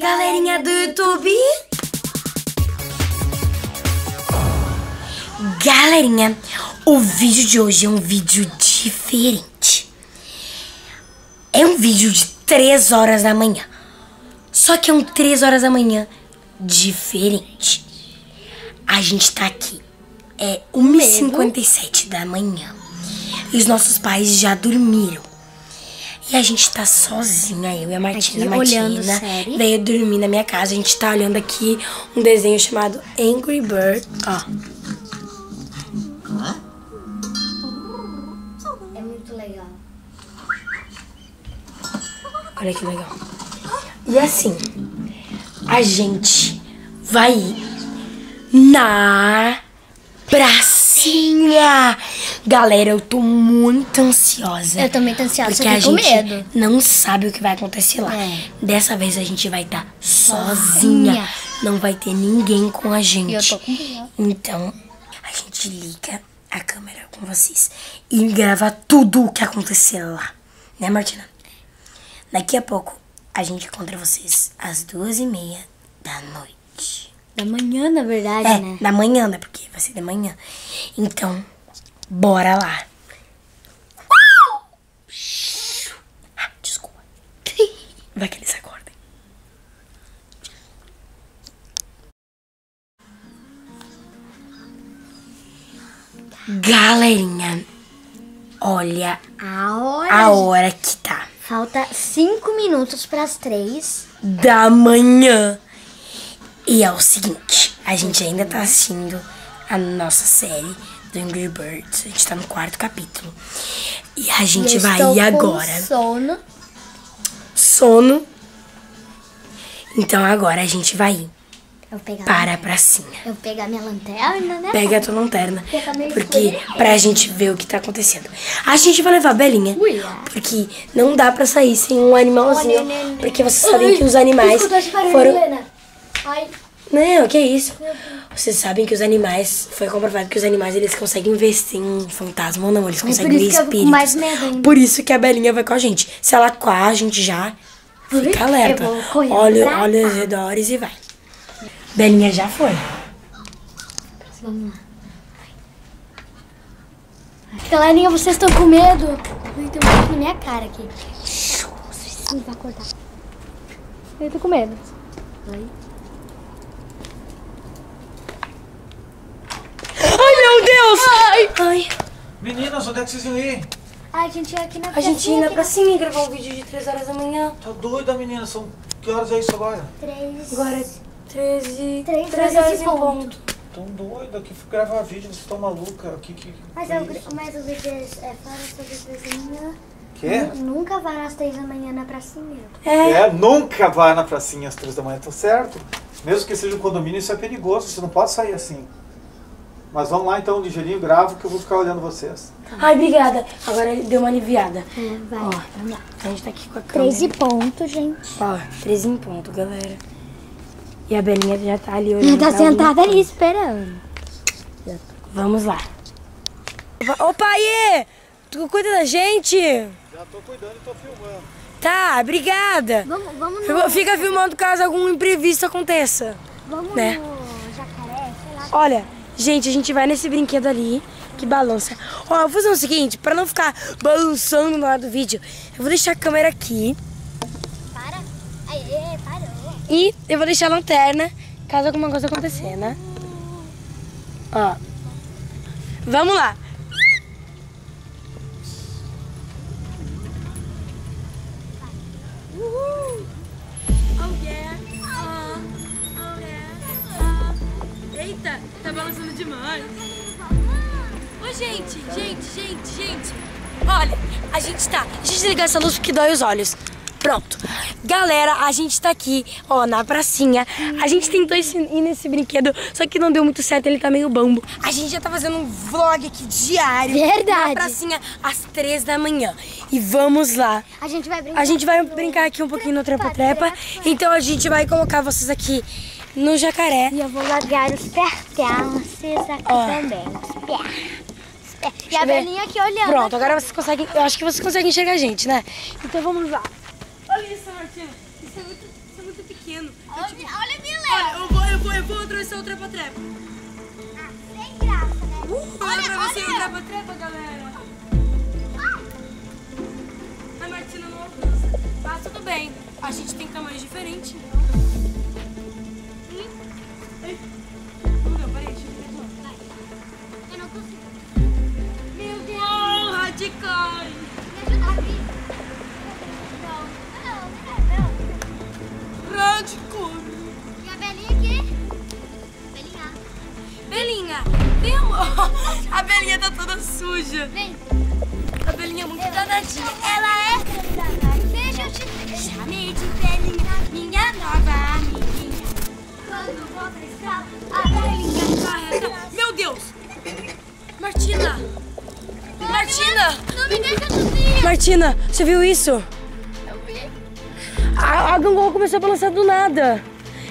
YouTube! Galerinha, o vídeo de hoje é um vídeo diferente. É um vídeo de 3 horas da manhã. Só que é um 3 horas da manhã diferente. A gente tá aqui. É 1h57 da manhã. E os nossos pais já dormiram. E a gente tá sozinha, eu e a Martina. Aqui, Martina olhando série. veio dormir na minha casa. A gente tá olhando aqui um desenho chamado Angry Bird. Ó. É muito legal. Olha que legal. E assim, a gente vai na pracinha. Galera, eu tô muito ansiosa. Eu também tô ansiosa, Porque a tô com gente medo. não sabe o que vai acontecer lá. É. Dessa vez a gente vai estar sozinha. Sozinha. Não vai ter ninguém com a gente. Eu tô com medo. Então, a gente liga a câmera com vocês e grava tudo o que acontecer lá. Né, Martina? Daqui a pouco a gente encontra vocês às duas e meia da noite. Da manhã, na verdade, É, né? da manhã, né? Porque vai ser de manhã. Então, bora lá. Ah, desculpa. Vai que eles acordem. Galerinha, olha A hora. a hora que tá. Falta cinco minutos pras três. da manhã. E é o seguinte, a gente ainda tá assistindo a nossa série Angry Birds. A gente tá no quarto capítulo. E a gente eu vai ir agora. sono. Sono. Então agora a gente vai ir para a pracinha. eu vou pegar minha lanterna, né? Pega a tua lanterna. Porque escuro. pra gente ver o que tá acontecendo. A gente vai levar a Belinha. Ui. Porque não dá pra sair sem um animalzinho. Olha, neném. Porque vocês sabem que os animais foram. Ai, Não, que isso? Vocês sabem que os animais, foi comprovado que os animais eles conseguem ver se um fantasma ou não, eles conseguem É por ver eu com espíritos. mais medo ainda. Por isso que a Belinha vai com a gente. Se ela com a gente já, fica alerta. Eu Olha, olha os redores e vai. Belinha já foi. vamos lá. Galerinha, vocês estão com medo? Ai, tem um na minha cara aqui. Ih, vai acordar. Eu tô com medo. Ai. Ai, meu Deus! Ai! Ai. Meninas, onde é que vocês iam ir? Ai, a gente ia aqui na A gente ia na pracinha e gravar um vídeo de 3 horas da manhã. Tá doida, menina? São... Que horas é isso agora? Três. Agora é 13, Três 3 horas e em ponto. Tão doida que fui gravar vídeo, vocês estão maluca. Que, que, Mas, que eu, isso? mas o vídeo é é fora sobre as três da manhã. Quê? Nunca vai às três da manhã na pracinha. É. É, nunca vai na pracinha às três da manhã, tá certo? Mesmo que seja um condomínio, isso é perigoso, você não pode sair assim. Mas vamos lá então, ligeirinho, gravo que eu vou ficar olhando vocês. Ai, obrigada. Agora ele deu uma aliviada. É, vai. Ó, vamos lá. a gente tá aqui com a câmera. Três e ponto, gente. Ó, três em ponto, galera. E a Belinha já tá ali olhando. Tá pra sentada alguma ali esperando. Vamos lá. Ô, pai! Tu cuida da gente? Já tô cuidando e tô filmando. Tá, obrigada. Vamos, vamos Fica- no, Fica filmando caso algum imprevisto aconteça. vamos né? no jacaré, sei lá. Olha, gente, a gente vai nesse brinquedo ali que balança. Ó, eu vou fazer o seguinte, pra não ficar balançando na hora do vídeo, eu vou deixar a câmera aqui Para. Aê, parou. e eu vou deixar a lanterna caso alguma coisa acontecer, né? Ó. Vamos lá. Gente, gente, gente. Olha, a gente tá. Deixa eu desligar essa luz porque dói os olhos. Pronto. Galera, a gente tá aqui, ó, na pracinha. A gente tentou ir nesse brinquedo, só que não deu muito certo, ele tá meio bambo. A gente já tá fazendo um vlog aqui diário. Verdade. Na pracinha, às três da manhã. E vamos lá. A gente vai brincar. A gente vai brincar aqui um pouquinho no trepa-trepa. Então a gente vai colocar vocês aqui no jacaré. E eu vou largar os pertences aqui Ó. também. Os per- per- E eu a velhinha aqui olhando. Pronto, agora vocês conseguem. Eu acho que vocês conseguem enxergar a gente, né? Então vamos lá. Olha isso, Martina. Isso é muito, isso é muito pequeno. Eu, Olha, tipo, olha a Milena. olha, eu vou, eu vou, eu vou atravessar o trepa-trepa. Ah, sem graça, né? Uh, eu Olha, atravessei o olha. trepa-trepa, galera. A Martina não alcança. Mas tudo bem. A gente tem tamanhos diferentes, então. Vem. A Belinha é muito danadinha. Ela é. Deixa eu te é. Chame de Belinha, minha nova amiguinha. Quando volta a estrada, a Belinha Carrega. Meu Deus. Martina. Martina. Não me deixa sozinha. Martina, você viu isso? Eu vi. A, a gangorra começou a balançar do nada.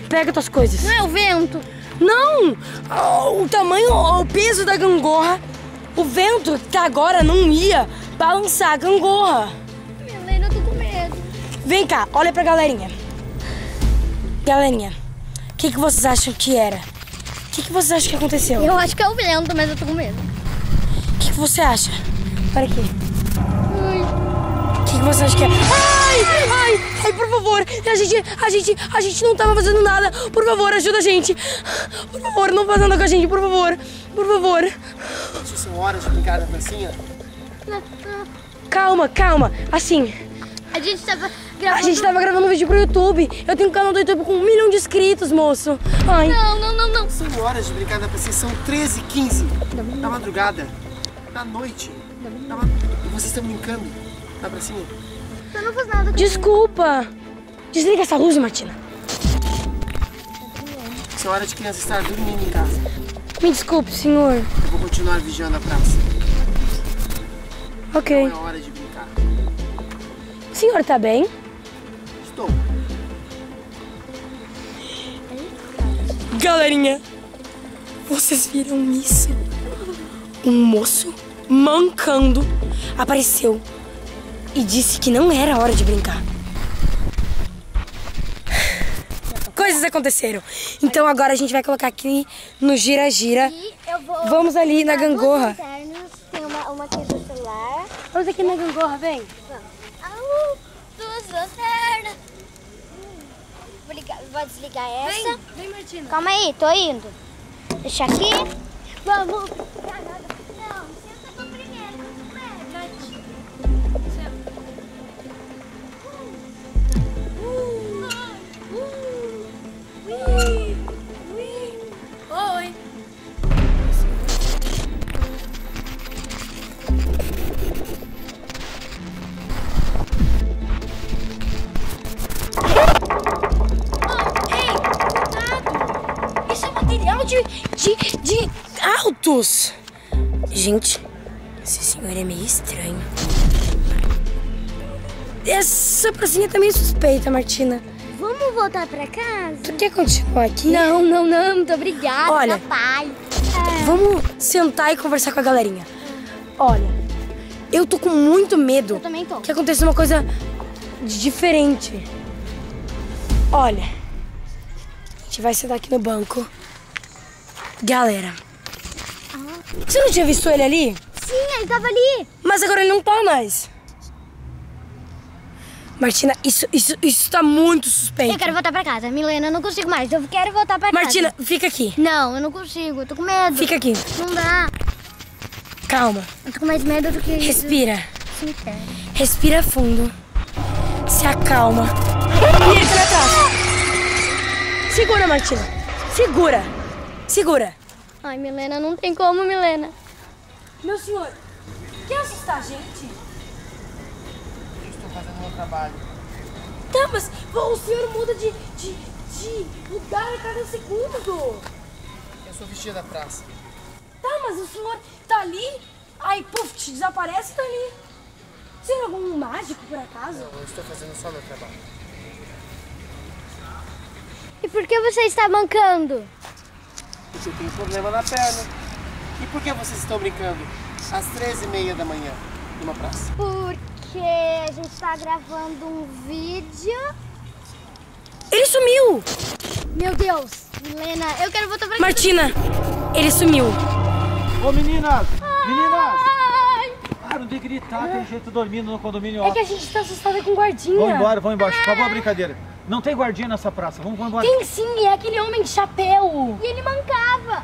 Pega tuas coisas. Não é o vento. Não! O tamanho, o peso da gangorra, o vento que tá agora não ia balançar a gangorra. Milena, eu tô com medo. Vem cá, olha pra galerinha. Galerinha, o que, que vocês acham que era? O que, que vocês acham que aconteceu? Eu acho que é o vento, mas eu tô com medo. O que, que você acha? Para aqui. O que, que você acha que é? Ai! Ai! Ai, por favor! A gente, a gente, a gente não tava fazendo nada. Por favor, ajuda a gente. Por favor, não faz nada com a gente, por favor. Por favor. Isso são horas de brincar na pracinha? Calma, calma. Assim, A gente tava a gravando. gente tava gravando um vídeo pro YouTube. Eu tenho um canal do YouTube com um milhão de inscritos, moço. Ai. Não, não, não, não. São horas de brincar na pracinha, são 13 h 15 da madrugada, da noite. Ma- E vocês estão brincando na pracinha? Eu não fiz nada com Desculpa. Desliga essa luz, Martina. São horas de criança estar dormindo em casa. Me desculpe, senhor. Eu vou continuar vigiando a praça. Ok. Não é hora de brincar. O senhor tá bem? Estou. Galerinha, vocês viram isso? Um moço mancando apareceu e disse que não era hora de brincar. Coisas aconteceram. Então agora a gente vai colocar aqui no gira-gira. Vamos ali na gangorra. Tem uma, uma aqui do celular. Vamos aqui na gangorra, vem. Au, duas lanternas. Vou, ligar, vou desligar essa. vem Martina. Calma aí, tô indo. Deixa aqui. Vamos. De, de, de autos! Gente, esse senhor é meio estranho. Essa pracinha tá meio suspeita, Martina. Vamos voltar pra casa? Tu quer continuar aqui? Não, não, não. Muito obrigada, Olha. pai. Vamos sentar e conversar com a galerinha. Olha, eu tô com muito medo Eu também tô. que aconteça uma coisa diferente. Olha, a gente vai sentar aqui no banco. Galera, você não tinha visto ele ali? Sim, ele tava ali. Mas agora ele não tá mais. Martina, isso, isso, isso tá muito suspeito. Eu quero voltar pra casa. Milena, eu não consigo mais. Eu quero voltar pra Martina, casa. fica aqui. Não, eu não consigo. Eu tô com medo. Fica aqui. Não dá. Calma. Eu tô com mais medo do que. Respira. Cemitério. Respira fundo. Se acalma. E ele tá lá atrás. Segura, Martina. Segura. Segura. Ai, Milena, não tem como, Milena. Meu senhor, quer assustar a gente? Estou fazendo meu trabalho. Tá, mas o senhor muda de, de, de lugar a cada segundo. Eu sou vigia da praça. Tá, mas o senhor tá ali, aí, puf, te desaparece dali. Você é algum mágico, por acaso? Eu estou fazendo só meu trabalho. E por que você está mancando? Porque eu tenho problema na perna. E por que vocês estão brincando? Às 13h30 da manhã, numa praça. Porque a gente tá gravando um vídeo. Ele sumiu! Meu Deus. Milena, eu quero voltar pra. Martina, ele sumiu. Ô meninas! Meninas! Param de gritar, tem gente dormindo no condomínio. É Ó. que a gente tá assustada com guardinha. Vamos embora, vamos embora. Acabou a brincadeira. Não tem guardinha nessa praça. Vamos, vamos embora. Tem sim, é aquele homem de chapéu. E ele mancava.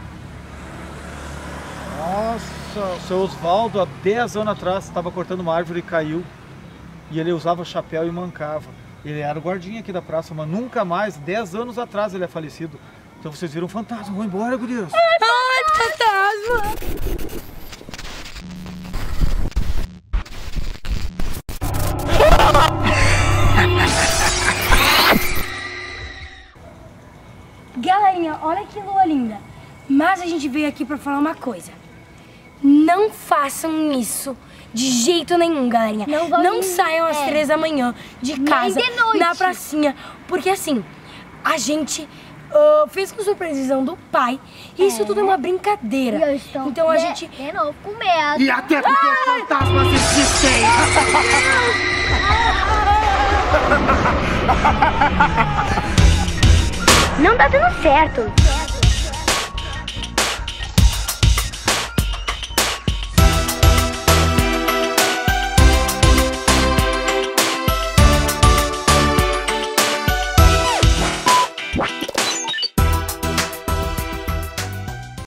Nossa, o seu Oswaldo, há 10 anos atrás, estava cortando uma árvore e caiu. E ele usava chapéu e mancava. Ele era o guardinha aqui da praça, mas nunca mais, 10 anos atrás ele é falecido. Então vocês viram um fantasma. Vamos embora, gurias. Ai, fantasma! Galerinha, gente veio aqui pra falar uma coisa. Não façam isso de jeito nenhum, galerinha. Não nem- saiam às é. três da manhã de casa, de noite. na pracinha. Porque assim, a gente ah, fez com supervisão do pai. E isso tudo é uma brincadeira. E eu estou então a de- gente De novo, com medo. E até porque os fantasmas existem! Não tá dando certo.